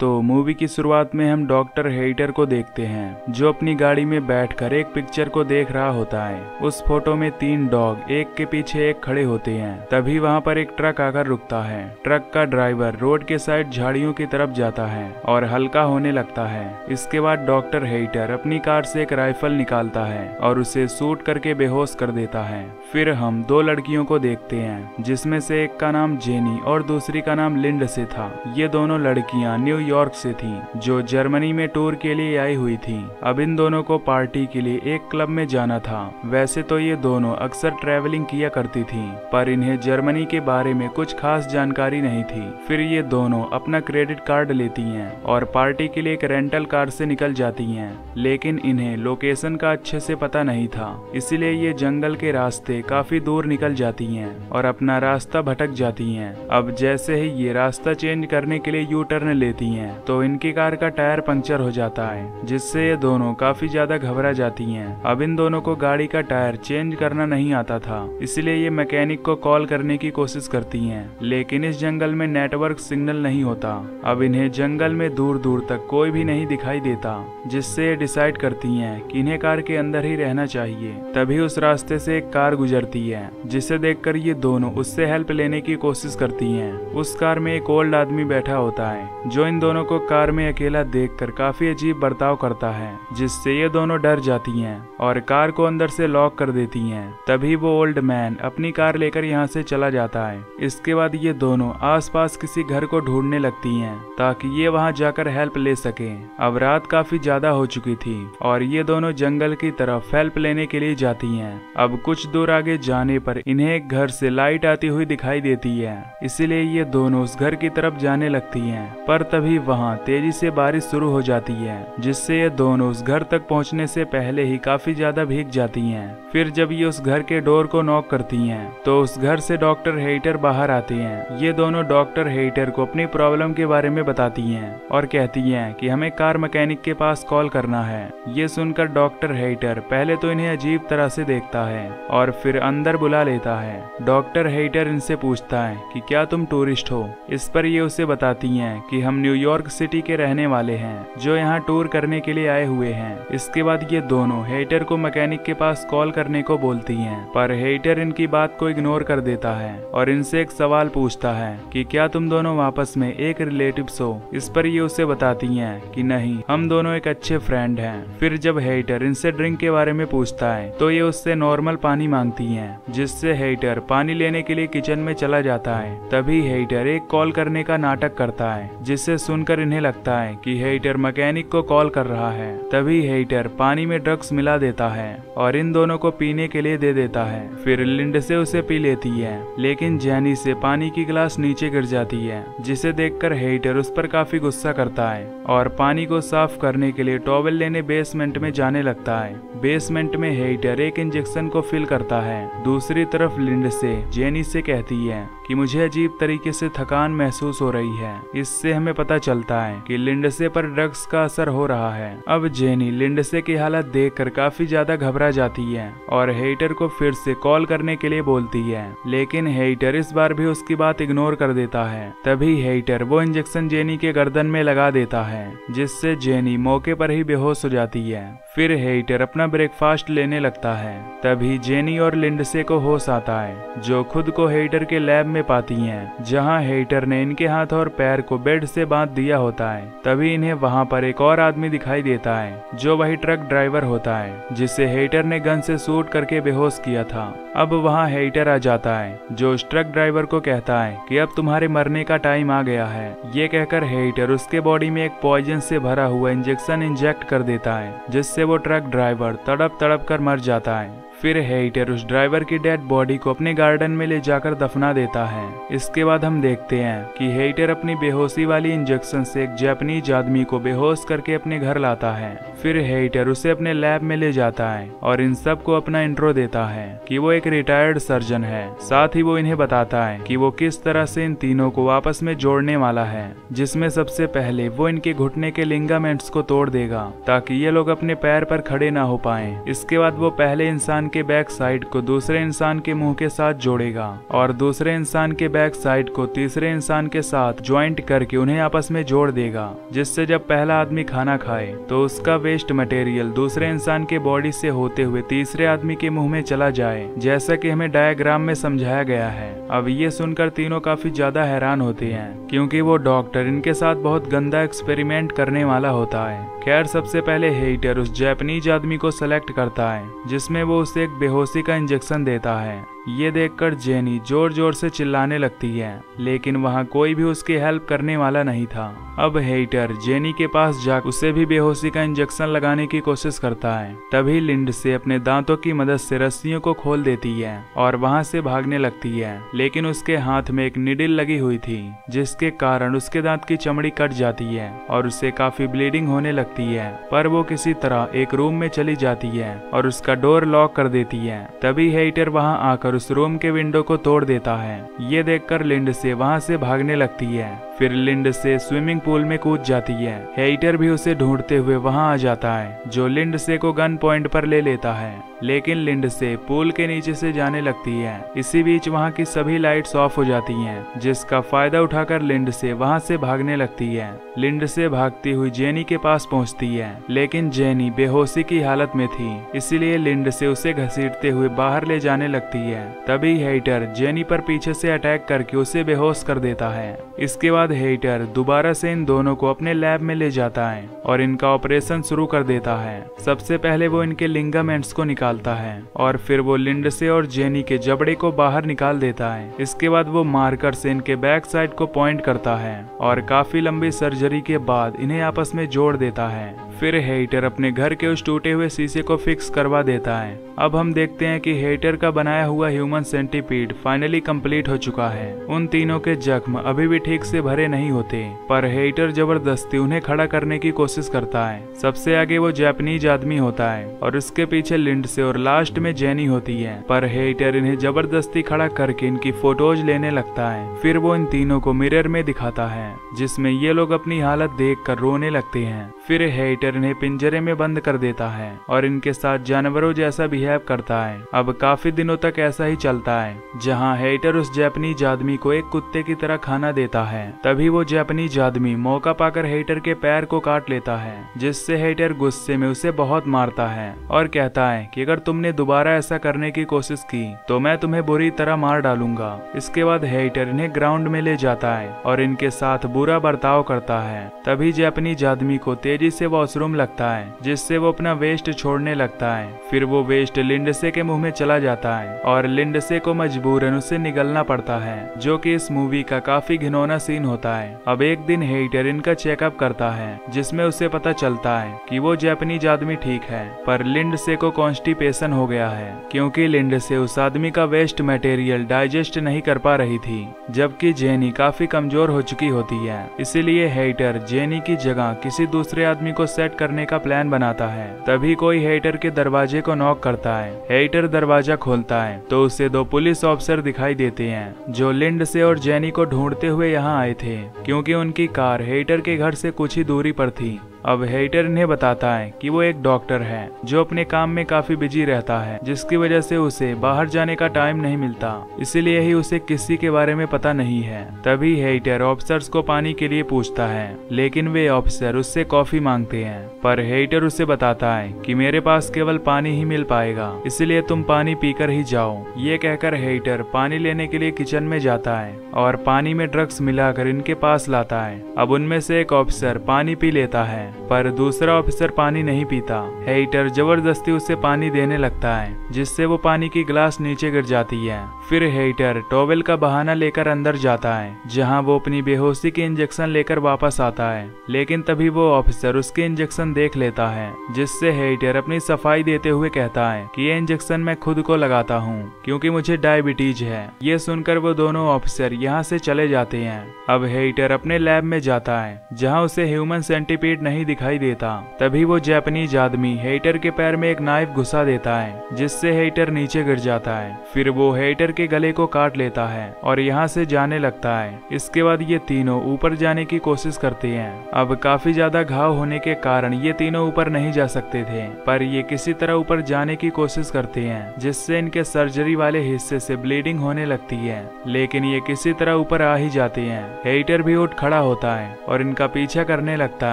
तो मूवी की शुरुआत में हम डॉक्टर हेटर को देखते हैं, जो अपनी गाड़ी में बैठकर एक पिक्चर को देख रहा होता है। उस फ़ोटो में तीन डॉग, एक के पीछे एक खड़े होते हैं। तभी वहाँ पर एक ट्रक आकर रुकता है। ट्रक का ड्राइवर रोड के साइड झाड़ियों की तरफ़ जाता है और हल्का होने लगता है। इसके बाद डॉक्टर हेटर अपनी कार से एक राइफल निकालता है और उसे शूट करके बेहोश कर देता है। फिर हम दो लड़कियों को देखते हैं, जिसमें से एक का नाम जेनी और दूसरी का नाम लिंड से था। ये दोनों लड़कियाँ न्यूयॉर्क से थीं, जो जर्मनी में टूर के लिए आई हुई थी। अब इन दोनों को पार्टी के लिए एक क्लब में जाना था। वैसे तो ये दोनों अक्सर ट्रैवलिंग किया करती थी, पर इन्हें जर्मनी के बारे में कुछ खास जानकारी नहीं थी। फिर ये दोनों अपना क्रेडिट कार्ड लेती हैं और पार्टी के लिए एक रेंटल कार से निकल जाती हैं। लेकिन इन्हें लोकेशन का अच्छे से पता नहीं था, इसीलिए ये जंगल के रास्ते काफ़ी दूर निकल जाती हैं और अपना रास्ता भटक जाती हैं। अब जैसे ही ये रास्ता चेंज करने के लिए यू टर्न लेती हैं तो इनकी कार का टायर पंक्चर हो जाता है, जिससे ये दोनों काफ़ी ज़्यादा घबरा जाती हैं। अब इन दोनों को गाड़ी का टायर चेंज करना नहीं आता था, इसलिए ये मैकेनिक को कॉल करने की कोशिश करती हैं, लेकिन इस जंगल में नेटवर्क सिग्नल नहीं होता। अब इन्हें जंगल में दूर दूर तक कोई भी नहीं दिखाई देता, जिससे ये डिसाइड करती है कि इन्हें कार के अंदर ही रहना चाहिए। तभी उस रास्ते से एक कार गुजरती है, जिसे देखकर ये दोनों उससे हेल्प लेने की कोशिश करती हैं। उस कार में एक ओल्ड आदमी बैठा होता है, जो इन दोनों को कार में अकेला देखकर काफ़ी अजीब बर्ताव करता है, जिससे ये दोनों डर जाती हैं और कार को अंदर से लॉक कर देती हैं। तभी वो ओल्ड मैन अपनी कार लेकर यहाँ से चला जाता है। इसके बाद ये दोनों आसपास किसी घर को ढूँढने लगती हैं, ताकि ये वहाँ जाकर हेल्प ले सके। अब रात काफ़ी ज़्यादा हो चुकी थी और ये दोनों जंगल की तरफ़ हेल्प लेने के लिए जाती हैं। अब कुछ दूर आगे जाने पर इन्हें एक घर से लाइट आती हुई दिखाई देती है, इसीलिए ये दोनों उस घर की तरफ़ जाने लगती हैं। पर तभी वहाँ तेज़ी से बारिश शुरू हो जाती है, जिससे ये दोनों उस घर तक पहुँचने से पहले ही काफ़ी ज़्यादा भीग जाती हैं। फिर जब ये उस घर के डोर को नॉक करती हैं तो उस घर से डॉक्टर हेटर बाहर आते हैं। ये दोनों डॉक्टर हेटर को अपनी प्रॉब्लम के बारे में बताती हैं और कहती हैं कि हमें कार मैकेनिक के पास कॉल करना है। ये सुनकर डॉक्टर हेटर पहले तो इन्हें अजीब तरह से देखता है और फिर अंदर बुला लेता है। डॉक्टर हेटर इनसे पूछता है कि क्या तुम टूरिस्ट हो? इस पर ये उसे बताती हैं कि हम न्यूयॉर्क सिटी के रहने वाले हैं, जो यहाँ टूर करने के लिए आए हुए हैं। इसके बाद ये दोनों हेटर को मैकेनिक के पास कॉल करने को बोलती हैं, पर हेटर इनकी बात को इग्नोर कर देता है और इनसे एक सवाल पूछता है कि क्या तुम दोनों आपस में एक रिलेटिव हो? इस पर ये उसे बताती हैं कि नहीं, हम दोनों एक अच्छे फ्रेंड हैं। फिर जब हेटर इनसे ड्रिंक के बारे में पूछता है तो ये उससे नॉर्मल पानी मांगती हैं, जिससे हेटर पानी लेने के लिए किचन में चला जाता है। तभी हेटर एक कॉल करने का नाटक करता है जिससे सुनकर इन्हें लगता है कि हेटर मैकेनिक को कॉल कर रहा है। तभी हेटर पानी में ड्रग्स मिला देता है और इन दोनों को पीने के लिए दे देता है। फिर लिंड से उसे पी लेती है, लेकिन जैनी से पानी की गिलास नीचे गिर जाती है, जिसे देखकर हेटर उस पर काफ़ी गुस्सा करता है और पानी को साफ़ करने के लिए टॉवल लेने बेसमेंट में जाने लगता है। बेसमेंट में हेटर एक इंजेक्शन को फिल करता है। दूसरी तरफ़ लिंड से, जेनी से कहती है कि मुझे अजीब तरीके से थकान महसूस हो रही है। इससे हमें पता चलता है कि लिंडसे पर ड्रग्स का असर हो रहा है। अब जेनी लिंडसे की हालत देखकर काफ़ी ज़्यादा घबरा जाती है और हेटर को फिर से कॉल करने के लिए बोलती है। लेकिन हेटर इस बार भी उसकी बात इग्नोर कर देता है। तभी हेटर वो इंजेक्शन जेनी के गर्दन में लगा देता है, जिससे जेनी मौके पर ही बेहोश हो जाती है। फिर हेटर अपना ब्रेकफास्ट लेने लगता है। तभी जेनी और लिंडसे को होश आता है, जो खुद को हेटर के लैब में पाती हैं, जहाँ हेटर ने इनके हाथ और पैर को बेड से बाँध दिया होता है, तभी इन्हें वहाँ पर एक और आदमी दिखाई देता है, जो वही ट्रक ड्राइवर होता है जिसे हेटर ने गन से सूट करके बेहोश किया था। अब वहाँ हेटर आ जाता है, जो उस ट्रक ड्राइवर को कहता है कि अब तुम्हारे मरने का टाइम आ गया है। ये कहकर हेटर उसके बॉडी में एक पॉइजन से भरा हुआ इंजेक्शन इंजेक्ट कर देता है, जिससे वो ट्रक ड्राइवर तड़प तड़प कर मर जाता है। फिर हेटर उस ड्राइवर की डेड बॉडी को अपने गार्डन में ले जाकर दफना देता है। इसके बाद हम देखते हैं कि हेटर अपनी बेहोशी वाली इंजेक्शन से एक जापानीज आदमी को बेहोश करके अपने घर लाता है। फिर हेटर उसे अपने लैब में ले जाता है और इन सबको अपना इंट्रो देता है कि वो एक रिटायर्ड सर्जन है। साथ ही वो इन्हें बताता है कि वो किस तरह से इन तीनों को आपस में जोड़ने वाला है, जिसमें सबसे पहले वो इनके घुटने के लिंगामेंट्स को तोड़ देगा, ताकि ये लोग अपने पैर पर खड़े ना हो पाए। इसके बाद वो पहले इंसान के बैक साइड को दूसरे इंसान के मुँह के साथ जोड़ेगा और दूसरे इंसान के बैक साइड को तीसरे इंसान के साथ ज्वाइंट करके उन्हें आपस में जोड़ देगा, जिससे जब पहला आदमी खाना खाए तो उसका वेस्ट मटेरियल दूसरे इंसान के बॉडी से होते हुए तीसरे आदमी के मुँह में चला जाए, जैसा कि हमें डायग्राम में समझाया गया है। अब ये सुनकर तीनों काफ़ी ज़्यादा हैरान होते हैं, क्योंकि वो डॉक्टर इनके साथ बहुत गंदा एक्सपेरिमेंट करने वाला होता है। खैर, सबसे पहले हेटर उस जैपनीज आदमी को सेलेक्ट करता है, जिसमें वो उसे एक बेहोशी का इंजेक्शन देता है। ये देखकर जेनी ज़ोर ज़ोर से चिल्लाने लगती है, लेकिन वहाँ कोई भी उसकी हेल्प करने वाला नहीं था। अब हेटर जेनी के पास जा उसे भी बेहोशी का इंजेक्शन लगाने की कोशिश करता है, तभी लिंड से अपने दांतों की मदद से रस्सियों को खोल देती है और वहाँ से भागने लगती है, लेकिन उसके हाथ में एक निडिल लगी हुई थी, जिसके कारण उसके दांत की चमड़ी कट जाती है और उसे काफ़ी ब्लीडिंग होने लगती है, पर वो किसी तरह एक रूम में चली जाती है और उसका डोर लॉक कर देती है। तभी हेटर वहाँ आकर उस रूम के विंडो को तोड़ देता है। ये देखकर लिंड से वहाँ से भागने लगती है। फिर लिंड से स्विमिंग पूल में कूद जाती है। हेटर भी उसे ढूंढते हुए वहाँ आ जाता है, जो लिंड से को गन पॉइंट पर ले लेता है। लेकिन लिंड से पूल के नीचे से जाने लगती है। इसी बीच वहाँ की सभी लाइट्स ऑफ़ हो जाती हैं, जिसका फ़ायदा उठाकर लिंड से वहाँ से भागने लगती है। लिंड से भागती हुई जेनी के पास पहुँचती है, लेकिन जेनी बेहोशी की हालत में थी, इसीलिए लिंड से उसे घसीटते हुए बाहर ले जाने लगती है। तभी हेटर जेनी पर पीछे से अटैक करके उसे बेहोश कर देता है। इसके बाद हेटर दोबारा से इन दोनों को अपने लैब में ले जाता है और इनका ऑपरेशन शुरू कर देता है। सबसे पहले वो इनके लिंगामेंट्स को निकालता है और फिर वो लिंड से और जेनी के जबड़े को बाहर निकाल देता है। इसके बाद वो मार्कर से इनके बैक साइड को पॉइंट करता है और काफ़ी लंबी सर्जरी के बाद इन्हें आपस में जोड़ देता है। फिर हेटर अपने घर के उस टूटे हुए शीशे को फिक्स करवा देता है। अब हम देखते हैं कि हेटर का बनाया हुआ ह्यूमन सेंटीपीड फाइनली कंप्लीट हो चुका है। उन तीनों के जख्म अभी भी ठीक से भरे नहीं होते, पर हेटर ज़बरदस्ती उन्हें खड़ा करने की कोशिश करता है। सबसे आगे वो जापानीज आदमी होता है, और उसके पीछे लिंड से और लास्ट में जेनी होती है, पर हेटर इन्हें ज़बरदस्ती खड़ा करके इनकी फ़ोटोज़ लेने लगता है। फिर वो इन तीनों को मिरर में दिखाता है, जिसमें ये लोग अपनी हालत देख कर रोने लगते हैं। फिर हेटर शेर इन्हें पिंजरे में बंद कर देता है और इनके साथ जानवरों जैसा बिहेव करता है। अब काफ़ी दिनों तक ऐसा ही चलता है, जहाँ हेटर उस जैपनीज आदमी को एक कुत्ते की तरह खाना देता है। तभी वो जैपनीज आदमी मौका पाकर हेटर के पैर को काट लेता है, जिससे हेटर गुस्से में उसे बहुत मारता है और कहता है कि अगर तुमने दोबारा ऐसा करने की कोशिश की तो मैं तुम्हें बुरी तरह मार डालूँगा। इसके बाद हेटर इन्हें ग्राउंड में ले जाता है और इनके साथ बुरा बर्ताव करता है। तभी जैपनीज आदमी को तेज़ी से वॉशरूम वॉशरूम लगता है, जिससे वो अपना वेस्ट छोड़ने लगता है। फिर वो वेस्ट लिंडसे के मुँह में चला जाता है और लिंडसे को मजबूरन उसे निगलना पड़ता है, जो कि इस मूवी का काफ़ी घिनौना सीन होता है। अब एक दिन हेटर इनका चेकअप करता है, जिसमें उसे पता चलता है कि वो जैपनीज आदमी ठीक है, पर लिंडसे को कॉन्स्टिपेशन हो गया है, क्योंकि लिंडसे उस आदमी का वेस्ट मटेरियल डाइजेस्ट नहीं कर पा रही थी, जबकि जेनी काफ़ी कमज़ोर हो चुकी होती है। इसीलिए हेटर जेनी की जगह किसी दूसरे आदमी को सेट करने का प्लान बनाता है। तभी कोई हेटर के दरवाजे को नॉक करता है। हेटर दरवाज़ा खोलता है तो उसे दो पुलिस ऑफिसर दिखाई देते हैं, जो लिंड से और जेनी को ढूंढते हुए यहाँ आए थे, क्योंकि उनकी कार हेटर के घर से कुछ ही दूरी पर थी। अब हेटर इन्हें बताता है कि वो एक डॉक्टर है, जो अपने काम में काफ़ी बिज़ी रहता है, जिसकी वजह से उसे बाहर जाने का टाइम नहीं मिलता। इसीलिए ही उसे किसी के बारे में पता नहीं है। तभी हेटर ऑफिसर्स को पानी के लिए पूछता है, लेकिन वे ऑफिसर उससे कॉफ़ी मांगते हैं। पर हेटर उसे बताता है कि मेरे पास केवल पानी ही मिल पाएगा, इसलिए तुम पानी पीकर ही जाओ। ये कहकर हेटर पानी लेने के लिए किचन में जाता है, और पानी में ड्रग्स मिलाकर इनके पास लाता है। अब उनमें से एक ऑफिसर पानी पी लेता है। पर दूसरा ऑफिसर पानी नहीं पीता। हेटर ज़बरदस्ती उसे पानी देने लगता है, जिससे वो पानी की ग्लास नीचे गिर जाती है। फिर हेटर टॉवेल का बहाना लेकर अंदर जाता है, जहाँ वो अपनी बेहोशी के इंजेक्शन लेकर वापस आता है। लेकिन तभी वो ऑफिसर उसके इंजेक्शन देख लेता है, जिससे हेटर अपनी सफ़ाई देते हुए कहता है कि ये इंजेक्शन मैं खुद को लगाता हूँ, क्योंकि मुझे डायबिटीज़ है। ये सुनकर वो दोनों ऑफिसर यहाँ से चले जाते हैं। अब हेटर अपने लैब में जाता है, जहाँ उसे ह्यूमन सेंटीपीड नहीं दिखाई देता। तभी वो जैपनीज आदमी हेटर के पैर में एक नाइफ घुसा देता है, जिससे हेटर नीचे गिर जाता है। फिर वो हेटर के गले को काट लेता है और यहाँ से जाने लगता है। इसके बाद ये तीनों ऊपर जाने की कोशिश करते हैं। अब काफ़ी ज़्यादा घाव होने के कारण ये तीनों ऊपर नहीं जा सकते थे, पर ये किसी तरह ऊपर जाने की कोशिश करते हैं, जिससे इनके सर्जरी वाले हिस्से से ब्लीडिंग होने लगती है। लेकिन ये किसी तरह ऊपर आ ही जाते हैं। हेटर भी उठ खड़ा होता है और इनका पीछा करने लगता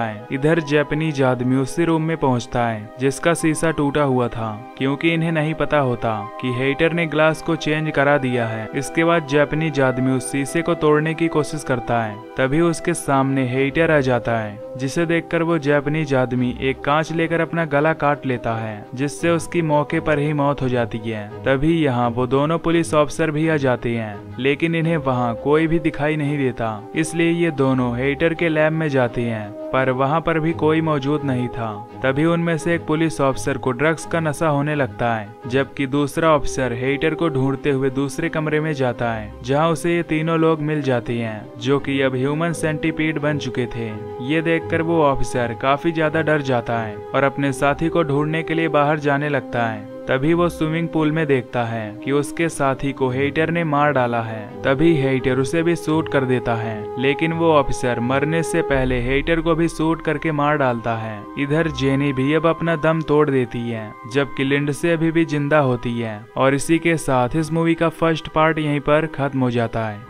है। इधर जैपनीज आदमी उसी रूम में पहुँचता है, जिसका शीशा टूटा हुआ था, क्योंकि इन्हें नहीं पता होता कि हेटर ने ग्लास को चेंज करा दिया है। इसके बाद जैपनीज आदमी उस शीशे को तोड़ने की कोशिश करता है, तभी उसके सामने हेटर आ जाता है, जिसे देखकर वो जैपनीज आदमी एक कांच लेकर अपना गला काट लेता है, जिससे उसकी मौके पर ही मौत हो जाती है। तभी यहाँ वो दोनों पुलिस ऑफिसर भी आ जाते हैं, लेकिन इन्हें वहाँ कोई भी दिखाई नहीं देता, इसलिए ये दोनों हेटर के लैब में जाते हैं, पर वहाँ पर भी कोई मौजूद नहीं था। तभी उनमें से एक पुलिस ऑफिसर को ड्रग्स का नशा होने लगता है, जबकि दूसरा ऑफिसर हेटर को ढूंढते हुए दूसरे कमरे में जाता है, जहाँ उसे ये तीनों लोग मिल जाते हैं, जो की अब ह्यूमन सेंटीपीड बन चुके थे। ये देखकर वो ऑफिसर काफ़ी ज़्यादा डर जाता है और अपने साथी को ढूँढने के लिए बाहर जाने लगता है। तभी वो स्विमिंग पूल में देखता है कि उसके साथी को हेटर ने मार डाला है। तभी हेटर उसे भी शूट कर देता है, लेकिन वो ऑफिसर मरने से पहले हेटर को भी शूट करके मार डालता है। इधर जेनी भी अब अपना दम तोड़ देती है, जबकि लिंड से अभी भी ज़िंदा होती है, और इसी के साथ इस मूवी का फ़र्स्ट पार्ट यहीं पर खत्म हो जाता है।